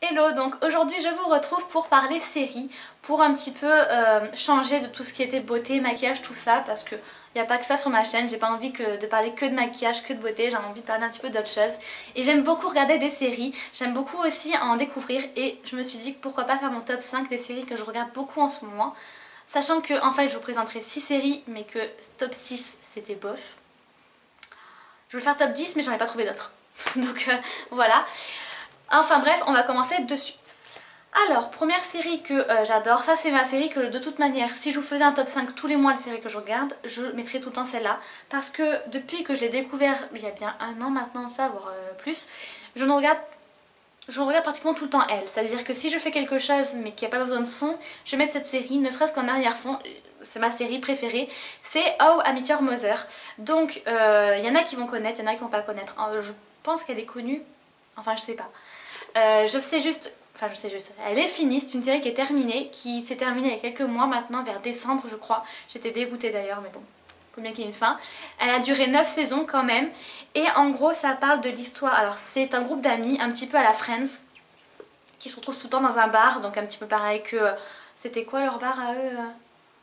Hello, donc aujourd'hui je vous retrouve pour parler série, pour un petit peu euh, changer de tout ce qui était beauté, maquillage, tout ça, parce que n'y a pas que ça sur ma chaîne, j'ai pas envie que, de parler que de maquillage, que de beauté, j'ai envie de parler un petit peu d'autre chose. Et j'aime beaucoup regarder des séries, j'aime beaucoup aussi en découvrir et je me suis dit pourquoi pas faire mon top 5 des séries que je regarde beaucoup en ce moment. Sachant que en fait je vous présenterai 6 séries mais que top 6 c'était bof. Je vais faire top 10 mais j'en ai pas trouvé d'autres. Donc euh, voilà. Enfin bref, on va commencer de suite. Alors, première série que euh, j'adore, ça c'est ma série que de toute manière, si je vous faisais un top 5 tous les mois de séries que je regarde, je mettrais tout le temps celle-là. Parce que depuis que je l'ai découvert, il y a bien un an maintenant ça, voire euh, plus, je regarde pratiquement tout le temps elle. C'est-à-dire que si je fais quelque chose mais qu'il n'y a pas besoin de son, je mettre cette série, ne serait-ce qu'en arrière-fond. C'est ma série préférée. C'est How I Met Your Mother. Donc, il euh, y en a qui vont connaître, il y en a qui vont pas connaître. je pense qu'elle est connue. Enfin, je sais pas. Euh, je sais juste, enfin je sais juste, elle est finie, c'est une série qui est terminée, qui s'est terminée il y a quelques mois maintenant, vers décembre je crois. J'étais dégoûtée d'ailleurs, mais bon, faut bien qu'il y ait une fin. Elle a duré 9 saisons quand même, et en gros ça parle de l'histoire, alors c'est un groupe d'amis, un petit peu à la Friends, qui se retrouvent tout le temps dans un bar, donc un petit peu pareil que... Euh, c'était quoi leur bar à eux euh?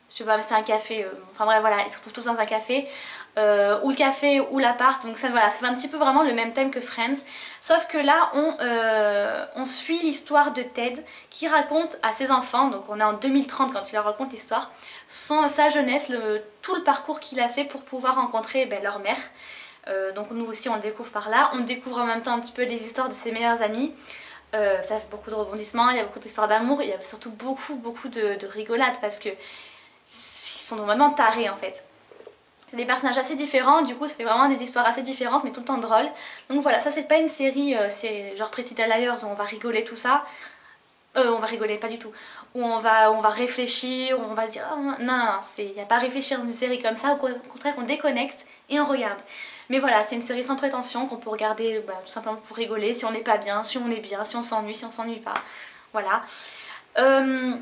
Je sais pas, c'était un café, enfin bref voilà, ils se retrouvent tous dans un café euh, ou le café ou l'appart. Donc ça voilà, c'est un petit peu vraiment le même thème que Friends. Sauf que là, on, euh, on suit l'histoire de Ted qui raconte à ses enfants, donc on est en 2030 quand il leur raconte l'histoire, sa jeunesse, tout le parcours qu'il a fait pour pouvoir rencontrer ben, leur mère. Euh, donc nous aussi on le découvre par là. On découvre en même temps un petit peu les histoires de ses meilleurs amis. ça fait beaucoup de rebondissements, il y a beaucoup d'histoires d'amour, il y a surtout beaucoup beaucoup de, de rigolades parce que ils sont vraiment tarés en fait. C'est des personnages assez différents, du coup ça fait vraiment des histoires assez différentes mais tout le temps drôles. Donc voilà, ça c'est pas une série, euh, c'est genre Pretty Liars où on va rigoler tout ça. Euh, on va rigoler, pas du tout. Où on va, on va réfléchir, on va se dire non, non, non, il n'y a pas à réfléchir dans une série comme ça, au contraire on déconnecte et on regarde. Mais voilà, c'est une série sans prétention qu'on peut regarder bah, tout simplement pour rigoler, si on n'est pas bien, si on est bien, si on s'ennuie, si on s'ennuie pas. Voilà. Euh,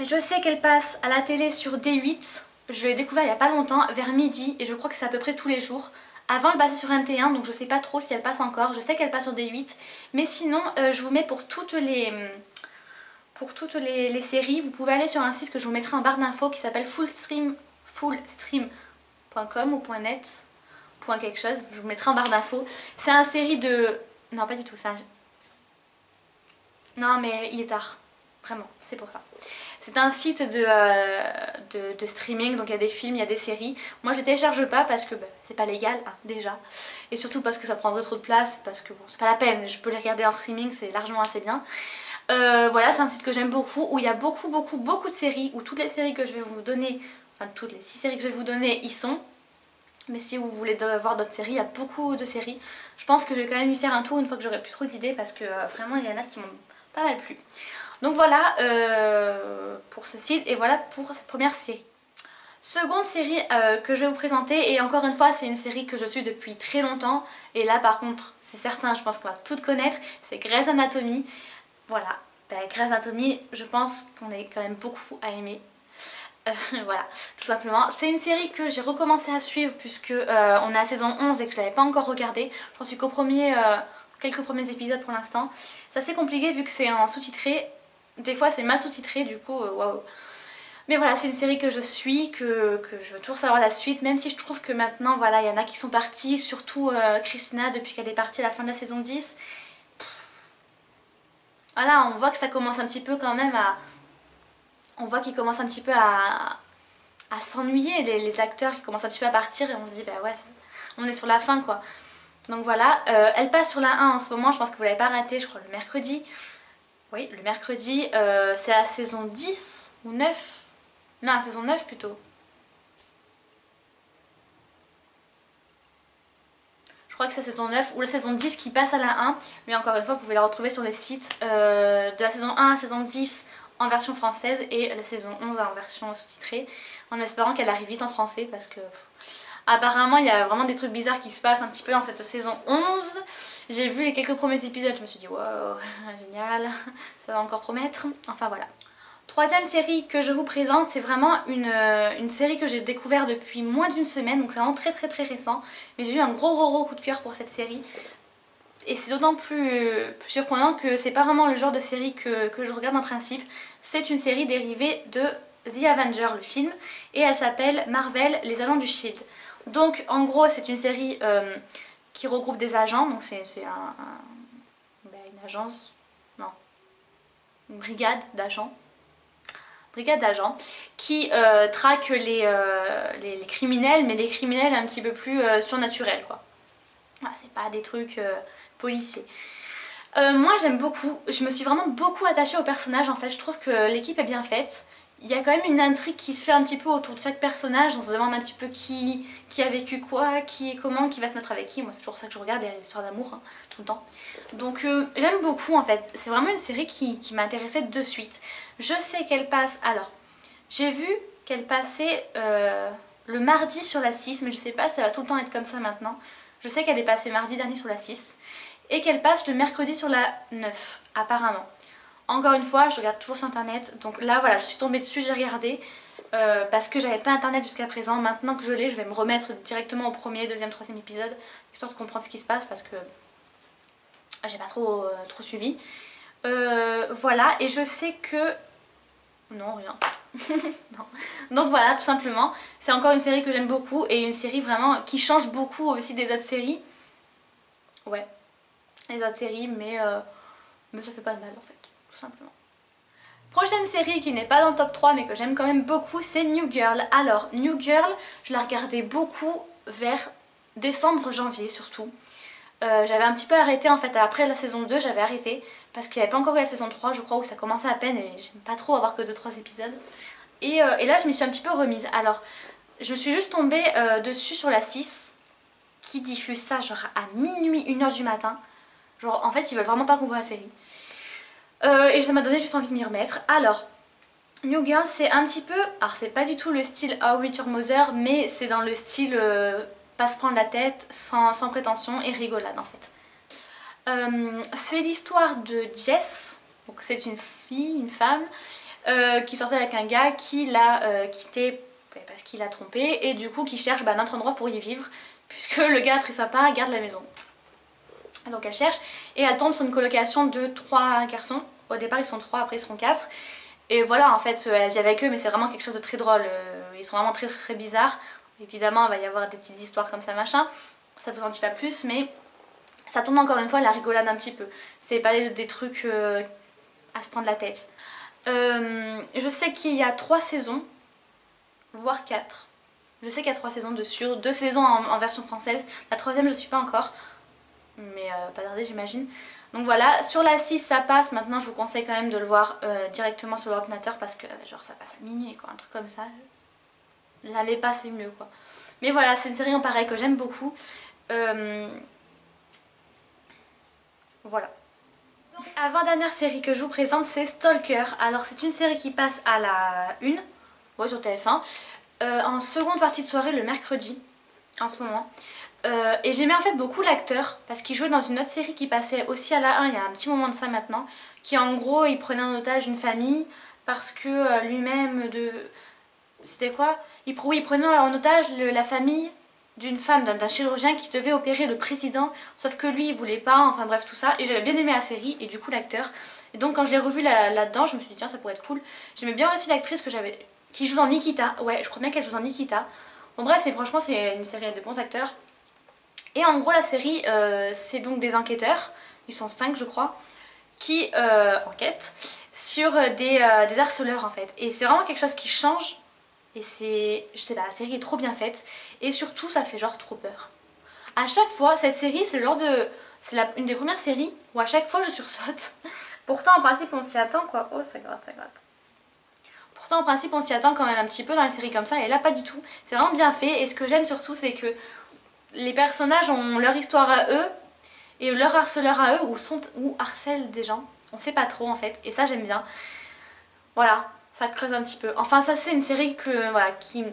je sais qu'elle passe à la télé sur D8, je l'ai découvert il n'y a pas longtemps, vers midi, et je crois que c'est à peu près tous les jours. Avant elle passait sur NT1, donc je sais pas trop si elle passe encore, je sais qu'elle passe sur D8, mais sinon euh, je vous mets pour toutes les... Pour toutes les, séries, vous pouvez aller sur un site que je vous mettrai en barre d'infos qui s'appelle fullstream, fullstream.com ou .net, point quelque chose, je vous mettrai en barre d'infos. C'est un série de... Non pas du tout, ça. Non mais il est tard, vraiment, c'est pour ça. C'est un site euh, de, streaming, donc il y a des films, il y a des séries. Moi je ne télécharge pas parce que bah, c'est pas légal hein, déjà. Et surtout parce que ça prendrait trop de place, parce que bon c'est pas la peine, je peux les regarder en streaming, c'est largement assez bien. Euh, voilà, c'est un site que j'aime beaucoup, où il y a beaucoup beaucoup beaucoup de séries, où toutes les séries que je vais vous donner, enfin toutes les 6 séries que je vais vous donner, y sont. Mais si vous voulez voir d'autres séries, il y a beaucoup de séries. Je pense que je vais quand même y faire un tour une fois que j'aurai plus trop d'idées parce que euh, vraiment il y en a qui m'ont pas mal plu. Donc voilà euh, pour ce site et voilà pour cette première série. Seconde série euh, que je vais vous présenter et encore une fois c'est une série que je suis depuis très longtemps. Et là par contre c'est certain je pense qu'on va toutes connaître c'est Grey's Anatomy. Voilà. Ben, Grey's Anatomy je pense qu'on est quand même beaucoup à aimer. Euh, voilà tout simplement. C'est une série que j'ai recommencé à suivre puisque on est à saison 11 et que je l'avais pas encore regardée. J'en suis qu'au premier quelques premiers épisodes pour l'instant. C'est assez compliqué vu que c'est en sous-titré des fois c'est mal sous-titré du coup, euh, waouh. Mais voilà, c'est une série que je suis, que, je veux toujours savoir la suite, même si je trouve que maintenant, voilà, il y en a qui sont partis, surtout euh, Christina depuis qu'elle est partie à la fin de la saison 10. Voilà, on voit que ça commence un petit peu quand même à... On voit qu'ils commencent un petit peu à, à s'ennuyer, les, acteurs qui commencent un petit peu à partir et on se dit, bah ouais, on est sur la fin quoi. Donc voilà, euh, elle passe sur la 1 en ce moment, je pense que vous l'avez pas raté, je crois le mercredi. Oui, le mercredi, euh, c'est la saison 10 ou 9 Non, la saison 9 plutôt. Je crois que c'est la saison 9 ou la saison 10 qui passe à la 1. Mais encore une fois, vous pouvez la retrouver sur les sites euh, de la saison 1 à la saison 10 en version française et la saison 11 en version sous-titrée. En espérant qu'elle arrive vite en français parce que... Apparemment il y a vraiment des trucs bizarres qui se passent un petit peu dans cette saison 11. J'ai vu les quelques premiers épisodes, je me suis dit wow, génial, ça va encore promettre. Enfin voilà. Troisième série que je vous présente, c'est vraiment une, euh, une, série que j'ai découvert depuis moins d'une semaine, donc c'est vraiment très très très récent. Mais j'ai eu un gros gros gros coup de cœur pour cette série. Et c'est d'autant plus, surprenant que c'est pas vraiment le genre de série que, je regarde en principe. C'est une série dérivée de The Avenger, le film, et elle s'appelle Marvel, les agents du Shield. Donc en gros c'est une série euh, qui regroupe des agents, donc c'est ben, une agence, non, une brigade d'agents brigade d'agents qui euh, traque euh, les, les, criminels, mais des criminels un petit peu plus euh, surnaturels quoi. c'est pas des trucs policiers. moi j'aime beaucoup, je me suis vraiment beaucoup attachée au personnage en fait, je trouve que l'équipe est bien faite il y a quand même une intrigue qui se fait un petit peu autour de chaque personnage. On se demande un petit peu qui, qui a vécu quoi, qui est comment, qui va se mettre avec qui. Moi, c'est toujours ça que je regarde, les histoires d'amour, hein, tout le temps. Donc, euh, j'aime beaucoup en fait. C'est vraiment une série qui, qui m'intéressait de suite. Je sais qu'elle passe. Alors, j'ai vu qu'elle passait euh, le mardi sur la 6, mais je sais pas ça va tout le temps être comme ça maintenant. Je sais qu'elle est passée mardi dernier sur la 6 et qu'elle passe le mercredi sur la 9, apparemment. Encore une fois, je regarde toujours sur internet. Donc là, voilà, je suis tombée dessus, j'ai regardé. Euh, parce que j'avais pas internet jusqu'à présent. Maintenant que je l'ai, je vais me remettre directement au premier, deuxième, troisième épisode. Histoire de comprendre ce qui se passe parce que j'ai pas trop, euh, trop suivi. Euh, voilà, et je sais que... Non, rien. Donc voilà, tout simplement. C'est encore une série que j'aime beaucoup et une série vraiment qui change beaucoup aussi des autres séries. Ouais, les autres séries, mais, mais ça fait pas de mal en fait simplement. Prochaine série qui n'est pas dans le top 3 mais que j'aime quand même beaucoup c'est New Girl. Alors New Girl je la regardais beaucoup vers décembre, janvier surtout. Euh, j'avais un petit peu arrêté en fait après la saison 2 j'avais arrêté parce qu'il n'y avait pas encore eu la saison 3 je crois où ça commençait à peine et j'aime pas trop avoir que 2-3 épisodes. Et, euh, et, là je me suis un petit peu remise. Alors je suis juste tombée euh, dessus sur la 6 qui diffuse ça genre à minuit, 1h du matin. Genre en fait ils veulent vraiment pas qu'on voit la série. Euh, et ça m'a donné juste envie de m'y remettre. Alors, New Girl c'est un petit peu, alors c'est pas du tout le style How I Your Mother, mais c'est dans le style euh, pas se prendre la tête, sans, prétention et rigolade en fait. Euh, c'est l'histoire de Jess, donc c'est une fille, une femme, qui sortait avec un gars qui l'a quitté parce qu'il l'a trompé et du coup qui cherche bah, un autre endroit pour y vivre puisque le gars très sympa garde la maison. Donc elle cherche et elle tombe sur une colocation de trois garçons au départ ils sont trois, après ils seront quatre. Et voilà en fait elle vit avec eux mais c'est vraiment quelque chose de très drôle. Euh, ils sont vraiment très très bizarres. Évidemment il va y avoir des petites histoires comme ça machin. Ça vous en dit pas plus mais ça tombe encore une fois la rigolade un petit peu. C'est pas des, trucs euh, à se prendre la tête. Euh, je sais qu'il y a trois saisons, voire quatre. Je sais qu'il y a trois saisons dessus, deux saisons en, version française. La troisième je suis pas encore, mais pas tarder j'imagine. Donc voilà, sur la 6 ça passe, maintenant je vous conseille quand même de le voir euh, directement sur l'ordinateur parce que genre ça passe à minuit quoi, un truc comme ça. L'avez pas c'est mieux quoi. Mais voilà, c'est une série en pareil que j'aime beaucoup. Euh, voilà. Donc avant-dernière série que je vous présente c'est Stalker. Alors c'est une série qui passe à la 1, ouais, sur TF1, euh, en seconde partie de soirée le mercredi en ce moment. Euh, et j'aimais en fait beaucoup l'acteur parce qu'il jouait dans une autre série qui passait aussi à la 1 il y a un petit moment de ça maintenant qui en gros il prenait en otage une famille parce que euh, lui-même de... C'était quoi? Il, Oui, il prenait en otage la famille d'une femme, d'un chirurgien qui devait opérer le président sauf que lui il voulait pas, enfin bref tout ça et j'avais bien aimé la série et du coup l'acteur. Et donc quand je l'ai revu là-dedans je me suis dit tiens ça pourrait être cool. J'aimais bien aussi l'actrice que j'avais qui joue dans Nikita, ouais je crois bien qu'elle joue dans Nikita. Bon bref franchement c'est une série de bons acteurs et en gros la série euh, c'est donc des enquêteurs, ils sont 5 je crois, qui euh, enquêtent sur des, euh, des, harceleurs en fait. Et c'est vraiment quelque chose qui change et c'est, je sais pas, la série est trop bien faite et surtout ça fait genre trop peur. À chaque fois, cette série c'est le genre de... C'est une des premières séries où à chaque fois je sursaute. Pourtant en principe on s'y attend quoi. Oh ça gratte, ça gratte. Pourtant en principe on s'y attend quand même un petit peu dans les séries comme ça et là pas du tout. C'est vraiment bien fait et ce que j'aime surtout c'est que les personnages ont leur histoire à eux et leur harceleur à eux ou, sont, ou harcèlent des gens. On sait pas trop en fait et ça j'aime bien. Voilà, ça creuse un petit peu. Enfin ça c'est une série que voilà qui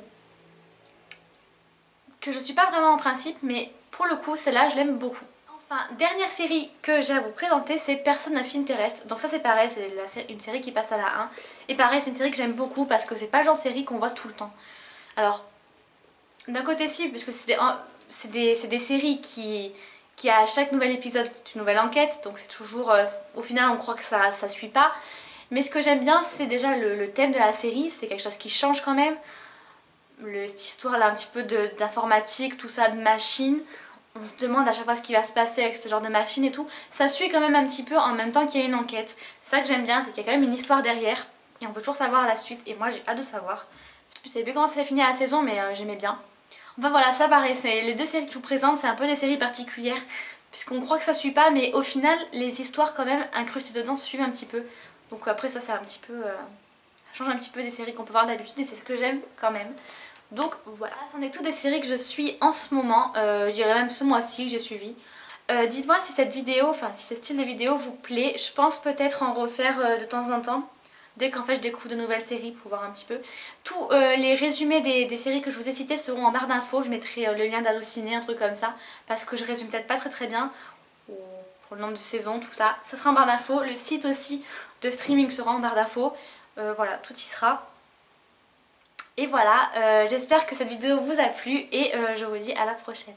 que je suis pas vraiment en principe mais pour le coup celle-là je l'aime beaucoup. Enfin, dernière série que j'ai à vous présenter, c'est Personne of Interest. Donc ça c'est pareil, c'est une série qui passe à la 1. Et pareil, c'est une série que j'aime beaucoup parce que c'est pas le genre de série qu'on voit tout le temps. Alors, d'un côté si, puisque c'est des, c'est des, séries qui, qui à chaque nouvel épisode c'est une nouvelle enquête, donc c'est toujours, euh, au final on croit que ça, ça suit pas. Mais ce que j'aime bien c'est déjà le, thème de la série, c'est quelque chose qui change quand même. Le, cette histoire là un petit peu d'informatique, tout ça, de machine. On se demande à chaque fois ce qui va se passer avec ce genre de machine et tout. Ça suit quand même un petit peu en même temps qu'il y a une enquête. C'est ça que j'aime bien, c'est qu'il y a quand même une histoire derrière. Et on peut toujours savoir la suite et moi j'ai hâte de savoir. Je sais plus comment ça s'est fini la saison mais euh, j'aimais bien. Enfin voilà, ça pareil, les deux séries que je vous présente, c'est un peu des séries particulières puisqu'on croit que ça suit pas, mais au final, les histoires quand même incrustées dedans suivent un petit peu. Donc après ça, c'est un petit peu... Euh, ça change un petit peu des séries qu'on peut voir d'habitude et c'est ce que j'aime quand même. Donc voilà, c'en est tout des séries que je suis en ce moment, euh, je dirais même ce mois-ci que j'ai suivi. Euh, dites-moi si cette vidéo, enfin si ce style de vidéo vous plaît, je pense peut-être en refaire de temps en temps dès qu'en fait je découvre de nouvelles séries pour voir un petit peu. Tous euh, les résumés des, séries que je vous ai citées seront en barre d'infos, je mettrai euh, le lien d'Allociné, un truc comme ça, parce que je résume peut-être pas très très bien, pour le nombre de saisons, tout ça. Ce sera en barre d'infos, le site aussi de streaming sera en barre d'infos, euh, voilà, tout y sera. Et voilà, j'espère que cette vidéo vous a plu et je vous dis à la prochaine.